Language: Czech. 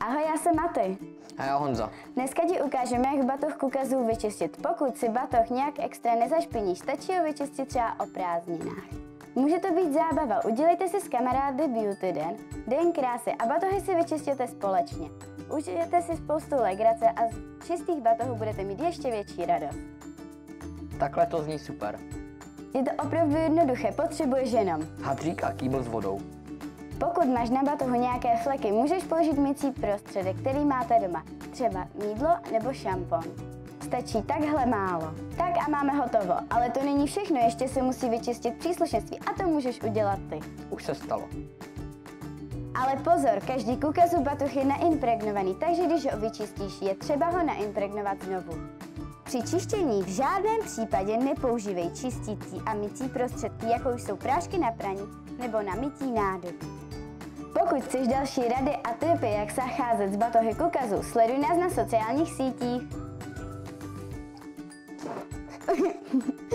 Ahoj, já jsem Maty. A já Honza. Dneska ti ukážeme, jak batoh kukazů vyčistit. Pokud si batoh nějak extra nezašpiníš, stačí ho vyčistit třeba o prázdninách. Může to být zábava, udělejte si s kamarády beauty den, den krásy a batohy si vyčistěte společně. Užijete si spoustu legrace a z čistých batohů budete mít ještě větší radost. Takhle to zní super. Je to opravdu jednoduché, potřebuješ jenom Hadřík a kýbl s vodou. Pokud máš na batohu nějaké fleky, můžeš použít mycí prostředek, který máte doma, třeba mídlo nebo šampon. Stačí takhle málo. Tak a máme hotovo, ale to není všechno, ještě se musí vyčistit příslušenství a to můžeš udělat ty. Už se stalo. Ale pozor, každý kukazu batuch je naimpregnovaný, takže když ho vyčistíš, je třeba ho naimpregnovat znovu. Při čištění v žádném případě nepoužívej čistící a mycí prostředky, jako jsou prášky na praní nebo na mytí nádob. Pokud chceš další rady a tipy, jak zacházet s batohy kukazu, sleduj nás na sociálních sítích.